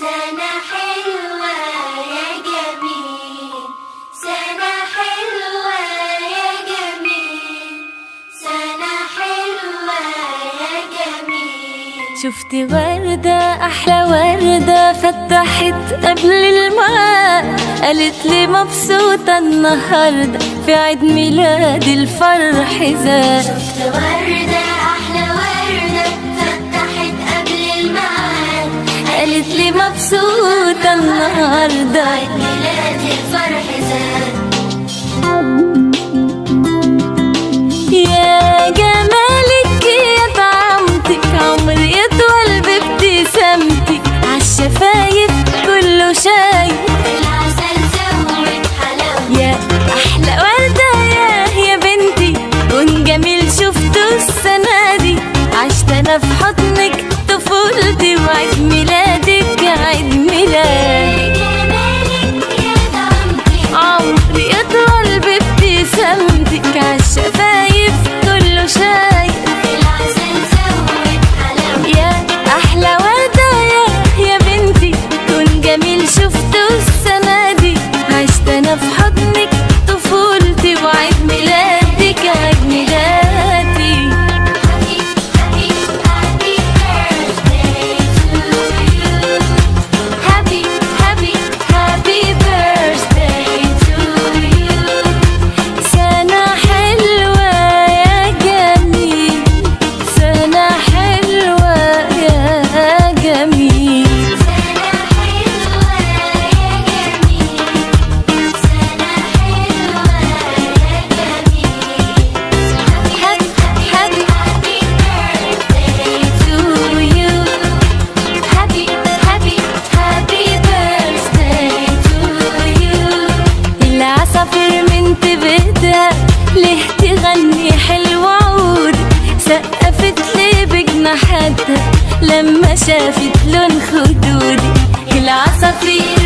سنة حلوة يا جميل. سنة حلوة يا جميل. سنة حلوة يا جميل. شفت وردة أحلى وردة فتحت قبل الماء. قالت لي مبسوطة النهاردة في عيد ميلاد الفرح زاد قالت لي مبسوطة النهاردة. عيد ميلادي الفرح زاد يا جمالك يا طعمتك عمري يطول بابتسامتك عالشفايف كله شايف. العسل يا أحلى وردة يا بنتي كون جميل شفته السنة دي. عشت أنا في حضنك طفولتي عدى لما شافت لون خدودي العصافير